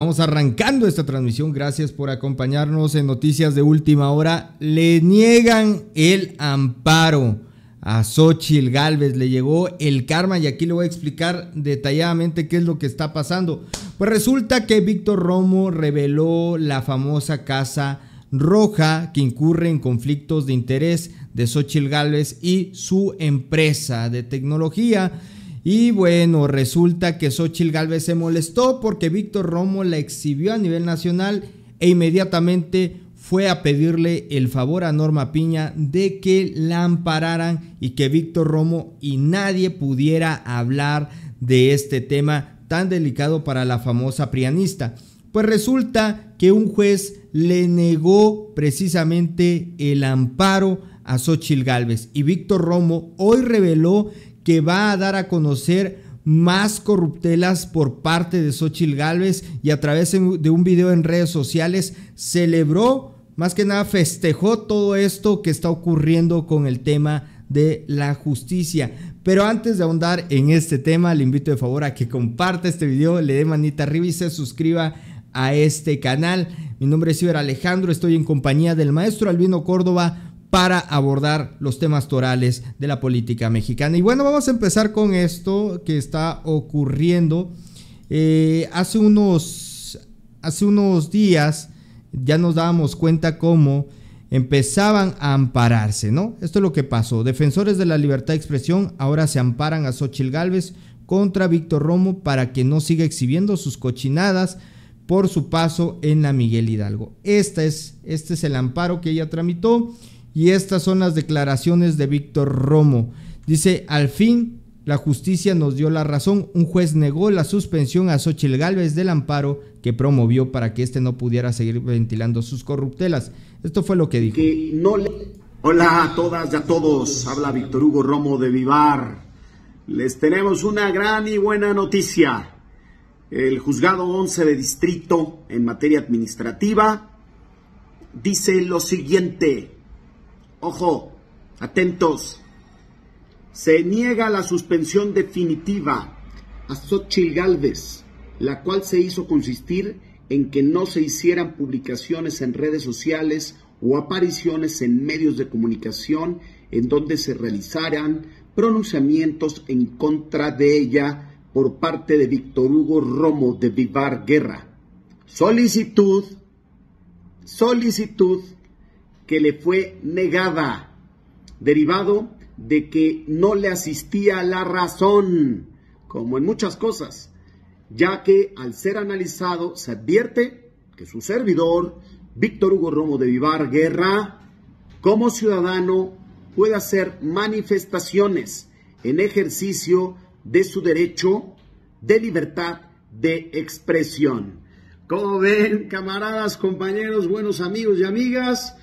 Vamos arrancando esta transmisión. Gracias por acompañarnos en Noticias de Última Hora. Le niegan el amparo a Xochitl Galvez. Le llegó el karma y aquí le voy a explicar detalladamente qué es lo que está pasando. Pues resulta que Víctor Romo reveló la famosa casa roja que incurre en conflictos de interés de Xochitl Galvez y su empresa de tecnología. Y bueno, resulta que Xochitl Galvez se molestó porque Víctor Romo la exhibió a nivel nacional e inmediatamente fue a pedirle el favor a Norma Piña de que la ampararan y que Víctor Romo y nadie pudiera hablar de este tema tan delicado para la famosa prianista. Pues resulta que un juez le negó precisamente el amparo a Xochitl Galvez y Víctor Romo hoy reveló que va a dar a conocer más corruptelas por parte de Xochitl Galvez y a través de un video en redes sociales celebró, más que nada festejó todo esto que está ocurriendo con el tema de la justicia. Pero antes de ahondar en este tema, le invito de favor a que comparta este video, le dé manita arriba y se suscriba a este canal. Mi nombre es Iber Alejandro, estoy en compañía del maestro Albino Córdoba para abordar los temas torales de la política mexicana. Y bueno, vamos a empezar con esto que está ocurriendo. Eh, hace, unos, hace unos días ya nos dábamos cuenta cómo empezaban a ampararse, ¿no? Esto es lo que pasó. Defensores de la libertad de expresión ahora se amparan a Xochil Gálvez contra Víctor Romo para que no siga exhibiendo sus cochinadas por su paso en la Miguel Hidalgo. Esta es, este es el amparo que ella tramitó y estas son las declaraciones de Víctor Romo. Dice, al fin la justicia nos dio la razón. Un juez negó la suspensión a Xochitl Gálvez del amparo que promovió para que éste no pudiera seguir ventilando sus corruptelas. Esto fue lo que dijo. Hola a todas y a todos. Habla Víctor Hugo Romo de Vivar. Les tenemos una gran y buena noticia. El juzgado 11 de distrito en materia administrativa dice lo siguiente. Ojo, atentos. Se niega la suspensión definitiva a Xochitl Galvez, la cual se hizo consistir en que no se hicieran publicaciones en redes sociales o apariciones en medios de comunicación en donde se realizaran pronunciamientos en contra de ella por parte de Víctor Hugo Romo de Vivar Guerra. Solicitud, solicitud que le fue negada, derivado de que no le asistía la razón, como en muchas cosas, ya que al ser analizado se advierte que su servidor, Víctor Hugo Romo de Vivar Guerra, como ciudadano, puede hacer manifestaciones en ejercicio de su derecho de libertad de expresión. Como ven, camaradas, compañeros, buenos amigos y amigas,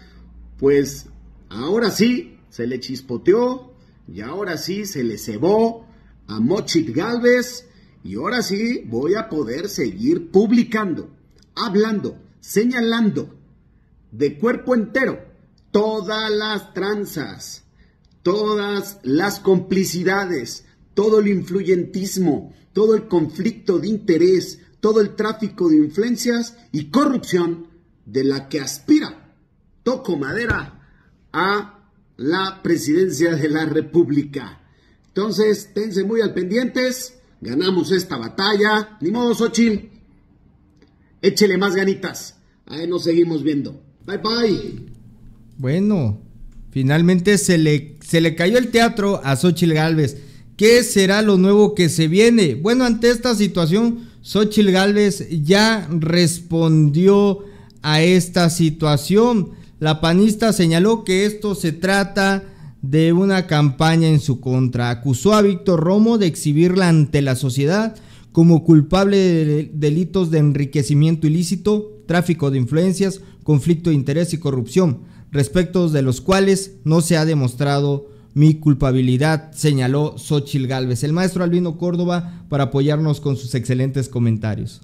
pues ahora sí se le chispoteó y ahora sí se le cebó a Mochit Galvez y ahora sí voy a poder seguir publicando, hablando, señalando de cuerpo entero todas las tranzas, todas las complicidades, todo el influyentismo, todo el conflicto de interés, todo el tráfico de influencias y corrupción de la que aspira toco madera, a la presidencia de la República. Entonces, tense muy al pendientes, ganamos esta batalla. Ni modo, Xochitl. Échele más ganitas. Ahí nos seguimos viendo. Bye bye. Bueno, finalmente se le, se le cayó el teatro a Xochitl Galvez. ¿Qué será lo nuevo que se viene? Bueno, ante esta situación, Xochitl Galvez ya respondió a esta situación. La panista señaló que esto se trata de una campaña en su contra. Acusó a Víctor Romo de exhibirla ante la sociedad como culpable de delitos de enriquecimiento ilícito, tráfico de influencias, conflicto de interés y corrupción, respecto de los cuales no se ha demostrado mi culpabilidad, señaló Xochil Gálvez, el maestro Albino Córdoba, para apoyarnos con sus excelentes comentarios.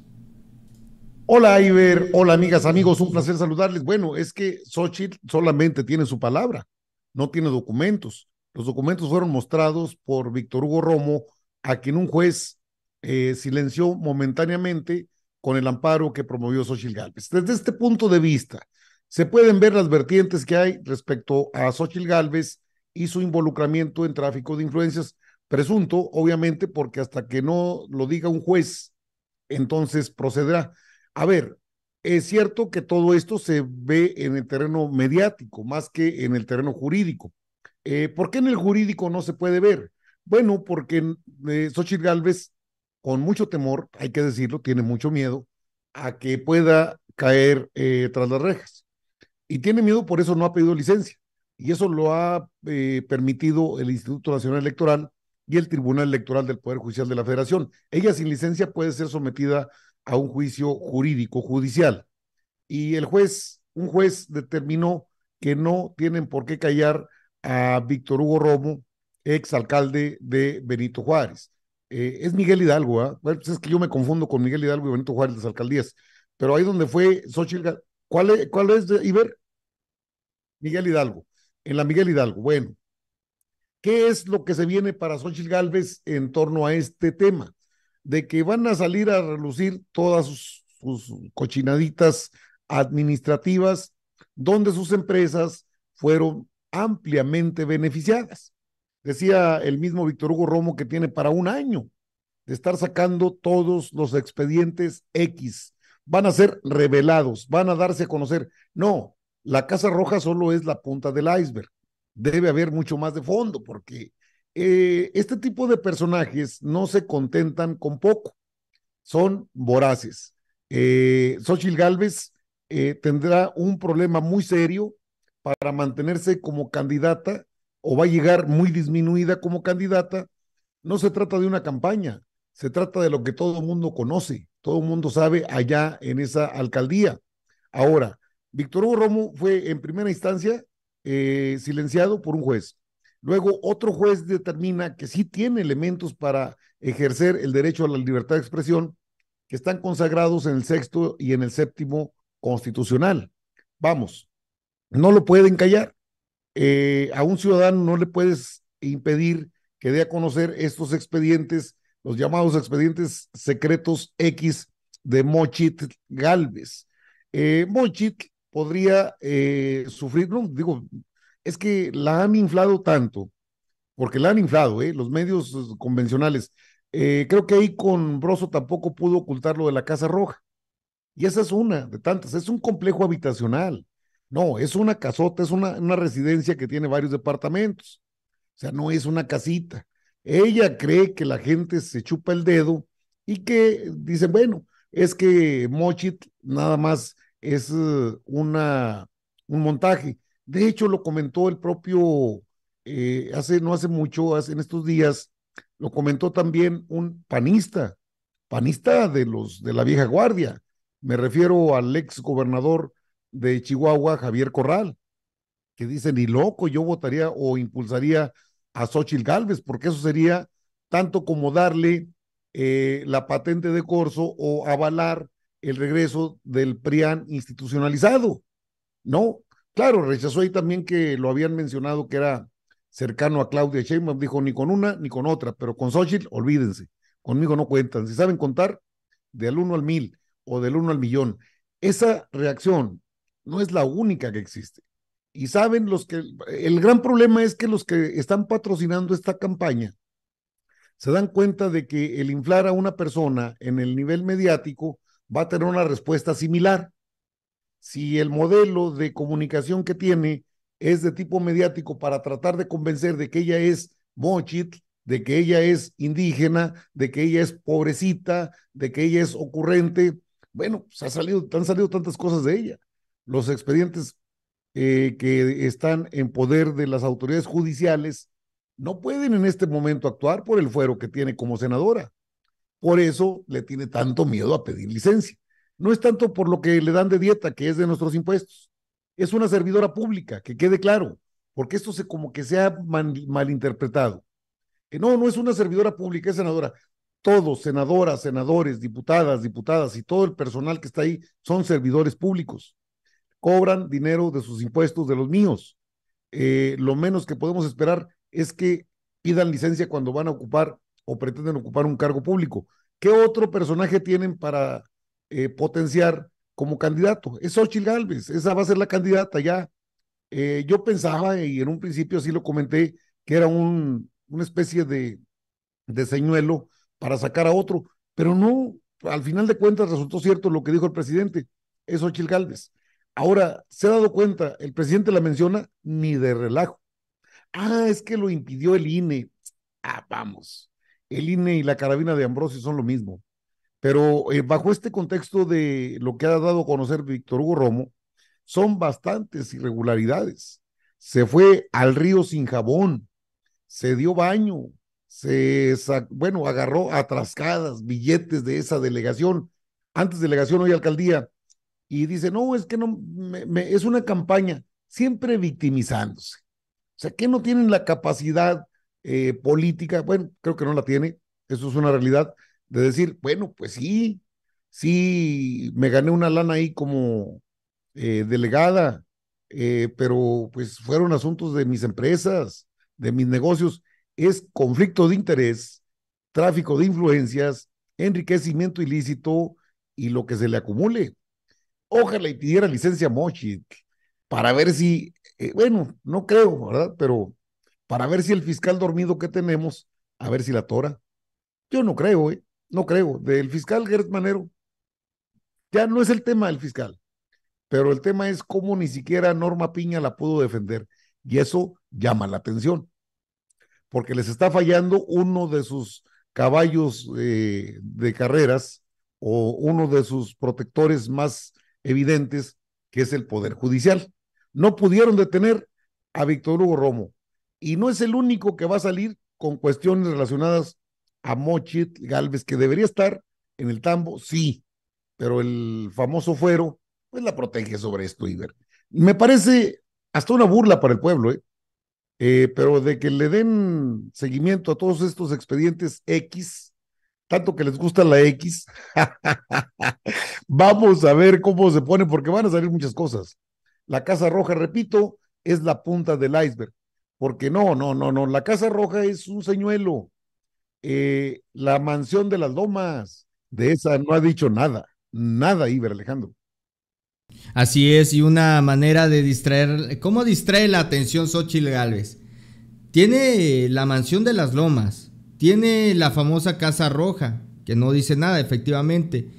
Hola, Iber. Hola, amigas, amigos. Un placer saludarles. Bueno, es que Xochitl solamente tiene su palabra, no tiene documentos. Los documentos fueron mostrados por Víctor Hugo Romo, a quien un juez eh, silenció momentáneamente con el amparo que promovió Xochitl Gálvez. Desde este punto de vista, se pueden ver las vertientes que hay respecto a Xochitl Gálvez y su involucramiento en tráfico de influencias, presunto, obviamente, porque hasta que no lo diga un juez, entonces procederá. A ver, es cierto que todo esto se ve en el terreno mediático más que en el terreno jurídico. Eh, ¿Por qué en el jurídico no se puede ver? Bueno, porque eh, Xochitl Gálvez, con mucho temor, hay que decirlo, tiene mucho miedo a que pueda caer eh, tras las rejas. Y tiene miedo, por eso no ha pedido licencia. Y eso lo ha eh, permitido el Instituto Nacional Electoral y el Tribunal Electoral del Poder Judicial de la Federación. Ella sin licencia puede ser sometida a un juicio jurídico, judicial. Y el juez, un juez determinó que no tienen por qué callar a Víctor Hugo Romo, ex alcalde de Benito Juárez. Eh, es Miguel Hidalgo, ¿ah? Bueno, pues es que yo me confundo con Miguel Hidalgo y Benito Juárez, las alcaldías. Pero ahí donde fue Xochitl, ¿cuál es, cuál es Iber? Miguel Hidalgo. En la Miguel Hidalgo. Bueno, ¿qué es lo que se viene para Xochitl Galvez en torno a este tema? De que van a salir a relucir todas sus, sus cochinaditas administrativas, donde sus empresas fueron ampliamente beneficiadas. Decía el mismo Víctor Hugo Romo que tiene para un año de estar sacando todos los expedientes X. Van a ser revelados, van a darse a conocer. No, la Casa Roja solo es la punta del iceberg. Debe haber mucho más de fondo porque eh, este tipo de personajes no se contentan con poco, son voraces. Eh, Xochitl Galvez eh, tendrá un problema muy serio para mantenerse como candidata o va a llegar muy disminuida como candidata, no se trata de una campaña, se trata de lo que todo el mundo conoce, todo el mundo sabe allá en esa alcaldía. Ahora, Víctor Hugo Romo fue en primera instancia eh, silenciado por un juez. Luego otro juez determina que sí tiene elementos para ejercer el derecho a la libertad de expresión que están consagrados en el sexto y en el séptimo constitucional. Vamos, no lo pueden callar. Eh, a un ciudadano no le puedes impedir que dé a conocer estos expedientes, los llamados expedientes secretos X de Mochit Galvez. Eh, Mochit podría eh, sufrir, no, digo, es que la han inflado tanto, porque la han inflado, los medios convencionales. creo que ahí con Broso tampoco pudo ocultar lo de la Casa Roja. Y esa es una de tantas, es un complejo habitacional. No, es una casota, es una, una residencia que tiene varios departamentos. O sea, no es una casita. Ella cree que la gente se chupa el dedo y que dice, bueno, es que Mochit nada más es eh, una, un montaje. De hecho, lo comentó el propio, eh, hace, no hace mucho, hace, en estos días, lo comentó también un panista, panista de los de la vieja guardia. Me refiero al ex gobernador de Chihuahua, Javier Corral, que dice, ni loco, yo votaría o impulsaría a Xochitl Galvez, porque eso sería tanto como darle eh, la patente de corso o avalar el regreso del PRIAN institucionalizado. No, claro, rechazó ahí también que lo habían mencionado que era cercano a Claudia Sheinbaum, dijo ni con una ni con otra, pero con Xochitl, olvídense, conmigo no cuentan. Si saben contar, del uno al mil o del uno al millón. Esa reacción no es la única que existe. Y saben los que, el gran problema es que los que están patrocinando esta campaña se dan cuenta de que el inflar a una persona en el nivel mediático va a tener una respuesta similar. Si el modelo de comunicación que tiene es de tipo mediático para tratar de convencer de que ella es mochit, de que ella es indígena, de que ella es pobrecita, de que ella es ocurrente, bueno, pues ha salido, han salido tantas cosas de ella los expedientes eh, que están en poder de las autoridades judiciales no pueden en este momento actuar por el fuero que tiene como senadora. Por eso le tiene tanto miedo a pedir licencia. No es tanto por lo que le dan de dieta, que es de nuestros impuestos. Es una servidora pública, que quede claro, porque esto se como que se ha malinterpretado. Que no, no es una servidora pública, es senadora. Todos, senadoras, senadores, diputadas, diputadas y todo el personal que está ahí son servidores públicos cobran dinero de sus impuestos, de los míos. Eh, lo menos que podemos esperar es que pidan licencia cuando van a ocupar o pretenden ocupar un cargo público. ¿Qué otro personaje tienen para eh, potenciar como candidato. Es Xochitl Galvez, esa va a ser la candidata ya. Eh, yo pensaba, y en un principio así lo comenté, que era un, una especie de, de señuelo para sacar a otro, pero no, al final de cuentas resultó cierto lo que dijo el presidente, es Xochitl Galvez. Ahora, se ha dado cuenta, el presidente la menciona ni de relajo. Ah, es que lo impidió el INE. Ah, vamos. El INE y la carabina de Ambrosio son lo mismo. Pero eh, bajo este contexto de lo que ha dado a conocer Víctor Hugo Romo, son bastantes irregularidades. Se fue al río sin jabón, se dio baño, se, bueno, agarró atrascadas billetes de esa delegación, antes delegación, hoy alcaldía, y dice, no, es que no, me, es una campaña, siempre victimizándose. O sea, que no tienen la capacidad eh, política, bueno, creo que no la tiene, eso es una realidad, de decir, bueno, pues sí, sí, me gané una lana ahí como eh, delegada, eh, pero pues fueron asuntos de mis empresas, de mis negocios, es conflicto de interés, tráfico de influencias, enriquecimiento ilícito y lo que se le acumule. Ojalá y pidiera licencia Mochi para ver si, eh, bueno, no creo, ¿verdad? Pero para ver si el fiscal dormido que tenemos, a ver si la tora. Yo no creo, ¿eh? No creo. Del fiscal Gert Manero, ya no es el tema del fiscal, pero el tema es cómo ni siquiera Norma Piña la pudo defender. Y eso llama la atención, porque les está fallando uno de sus caballos eh, de carreras o uno de sus protectores más evidentes, que es el Poder Judicial. No pudieron detener a Víctor Hugo Romo. Y no es el único que va a salir con cuestiones relacionadas a Mochit Galvez, que debería estar en el tambo, sí, pero el famoso fuero, pues la protege sobre esto, Iber. Me parece hasta una burla para el pueblo, ¿eh? ¿eh? pero de que le den seguimiento a todos estos expedientes X, tanto que les gusta la X. Vamos a ver cómo se pone, porque van a salir muchas cosas. La Casa Roja, repito, es la punta del iceberg, porque no, no, no, no, la Casa Roja es un señuelo. Eh, la mansión de las lomas, de esa no ha dicho nada, nada, Iber Alejandro. Así es, y una manera de distraer, ¿cómo distrae la atención Xochitl Galvez? Tiene la mansión de las lomas, tiene la famosa Casa Roja, que no dice nada, efectivamente.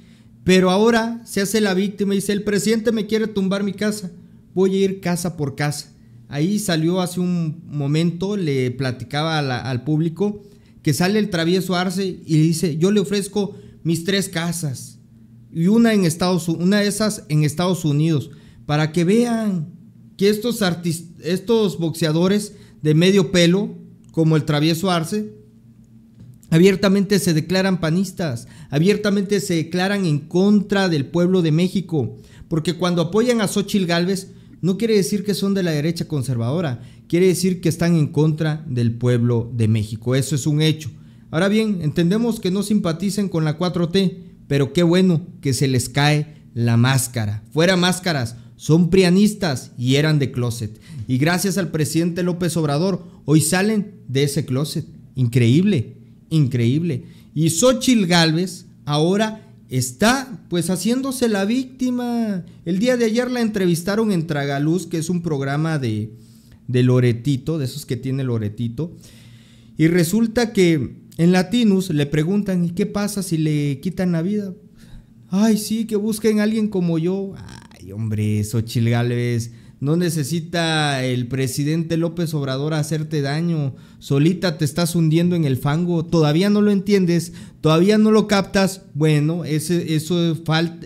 Pero ahora se hace la víctima y dice, el presidente me quiere tumbar mi casa, voy a ir casa por casa. Ahí salió hace un momento, le platicaba al público que sale el travieso Arce y dice, yo le ofrezco mis tres casas y una en Estados una de esas en Estados Unidos para que vean que estos estos boxeadores de medio pelo como el travieso Arce Abiertamente se declaran panistas, abiertamente se declaran en contra del pueblo de México, porque cuando apoyan a Xochitl Gálvez no quiere decir que son de la derecha conservadora, quiere decir que están en contra del pueblo de México, eso es un hecho. Ahora bien, entendemos que no simpaticen con la 4T, pero qué bueno que se les cae la máscara. Fuera máscaras, son prianistas y eran de closet. Y gracias al presidente López Obrador, hoy salen de ese closet. Increíble increíble. Y Xochil Gálvez ahora está pues haciéndose la víctima. El día de ayer la entrevistaron en Tragaluz, que es un programa de, de Loretito, de esos que tiene Loretito. Y resulta que en Latinus le preguntan, ¿y qué pasa si le quitan la vida? Ay, sí, que busquen a alguien como yo. Ay, hombre, Xochil Gálvez no necesita el presidente López Obrador hacerte daño. Solita te estás hundiendo en el fango. Todavía no lo entiendes. Todavía no lo captas. Bueno, ese, eso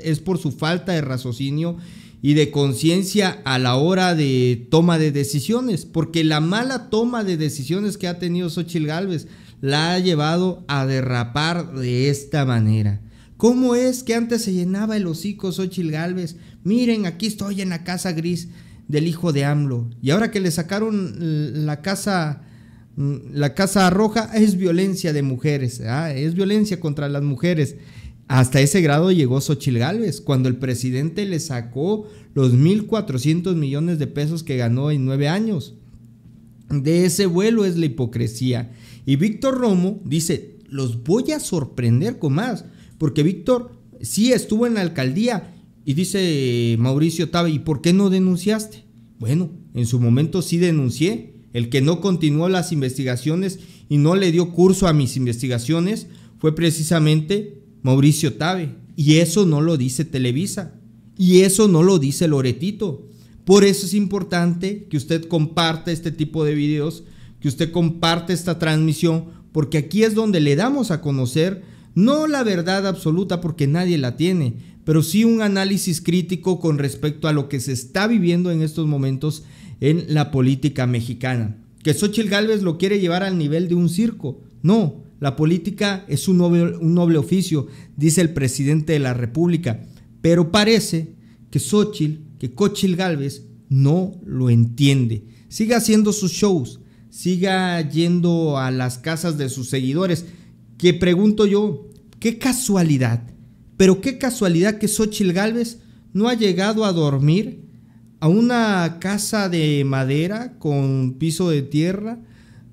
es por su falta de raciocinio y de conciencia a la hora de toma de decisiones. Porque la mala toma de decisiones que ha tenido Xochitl Gálvez la ha llevado a derrapar de esta manera. ¿Cómo es que antes se llenaba el hocico Xochitl Gálvez? Miren, aquí estoy en la casa gris del hijo de AMLO. Y ahora que le sacaron la casa, mm, la casa roja, es violencia de mujeres, ¿ah? es violencia contra las mujeres. Hasta ese grado llegó Xochil Gálvez, cuando el presidente le sacó los 1.400 millones de pesos que ganó en nueve años. De ese vuelo es la hipocresía. Y Víctor Romo dice, los voy a sorprender con más, porque Víctor Sí, estuvo en la alcaldía. Y dice Mauricio Tabe, ¿y por qué no denunciaste? Bueno, en su momento sí denuncié. El que no continuó las investigaciones y no le dio curso a mis investigaciones fue precisamente Mauricio Tabe. Y eso no lo dice Televisa. Y eso no lo dice Loretito. Por eso es importante que usted comparte este tipo de videos, que usted comparte esta transmisión, porque aquí es donde le damos a conocer no la verdad absoluta porque nadie la tiene, pero sí un análisis crítico con respecto a lo que se está viviendo en estos momentos en la política mexicana. Que Xochitl Gálvez lo quiere llevar al nivel de un circo. No, la política es un noble, un noble oficio, dice el presidente de la República. Pero parece que Xochitl, que Cochil Gálvez no lo entiende. Siga haciendo sus shows, siga yendo a las casas de sus seguidores. Que pregunto yo, qué casualidad, pero qué casualidad que Xochitl Gálvez no ha llegado a dormir a una casa de madera con piso de tierra,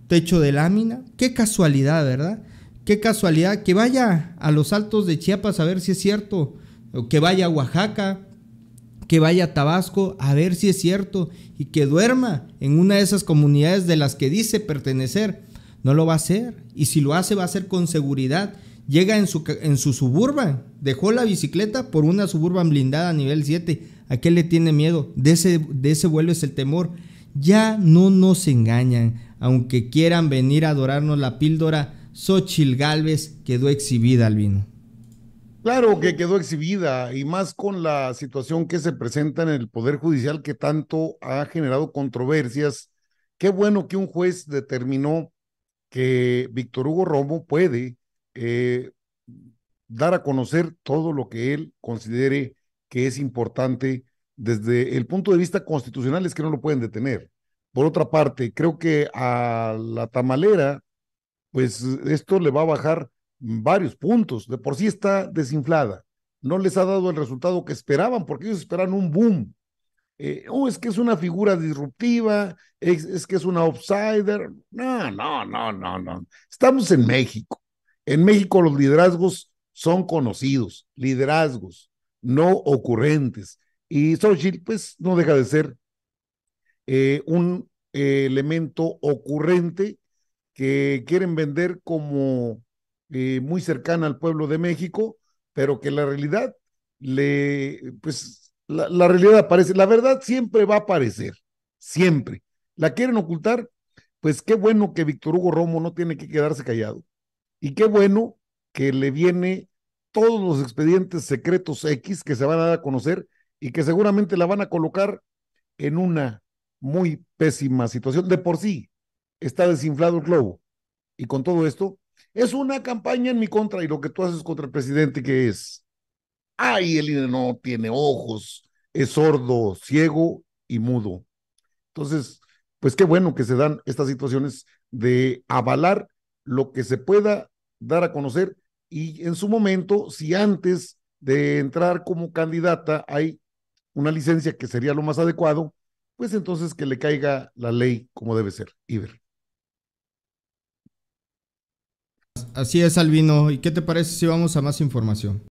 techo de lámina. Qué casualidad, ¿verdad? Qué casualidad que vaya a los altos de Chiapas a ver si es cierto, o que vaya a Oaxaca, que vaya a Tabasco a ver si es cierto y que duerma en una de esas comunidades de las que dice pertenecer. No lo va a hacer y si lo hace va a ser con seguridad. Llega en su, en su suburban, dejó la bicicleta por una suburban blindada a nivel 7. ¿A qué le tiene miedo? De ese, de ese vuelo es el temor. Ya no nos engañan, aunque quieran venir a adorarnos la píldora, Xochil Galvez quedó exhibida al vino. Claro que quedó exhibida y más con la situación que se presenta en el Poder Judicial que tanto ha generado controversias. Qué bueno que un juez determinó que Víctor Hugo Romo puede eh, dar a conocer todo lo que él considere que es importante desde el punto de vista constitucional, es que no lo pueden detener. Por otra parte, creo que a la tamalera, pues esto le va a bajar varios puntos. De por sí está desinflada. No les ha dado el resultado que esperaban, porque ellos esperan un boom. Eh, oh, es que es una figura disruptiva, es, que es una outsider. No, no, no, no, no. Estamos en México. En México los liderazgos son conocidos, liderazgos, no ocurrentes. Y Xochitl, pues, no deja de ser eh, un eh, elemento ocurrente que quieren vender como eh, muy cercana al pueblo de México, pero que la realidad le, pues, la, la, realidad aparece, la verdad siempre va a aparecer, siempre. La quieren ocultar, pues qué bueno que Víctor Hugo Romo no tiene que quedarse callado. Y qué bueno que le viene todos los expedientes secretos X que se van a dar a conocer y que seguramente la van a colocar en una muy pésima situación. De por sí está desinflado el globo. Y con todo esto, es una campaña en mi contra y lo que tú haces contra el presidente que es, ay, el no tiene ojos, es sordo, ciego y mudo. Entonces, pues qué bueno que se dan estas situaciones de avalar lo que se pueda dar a conocer y en su momento, si antes de entrar como candidata hay una licencia que sería lo más adecuado, pues entonces que le caiga la ley como debe ser. Iber. Así es, Albino. ¿Y qué te parece si vamos a más información?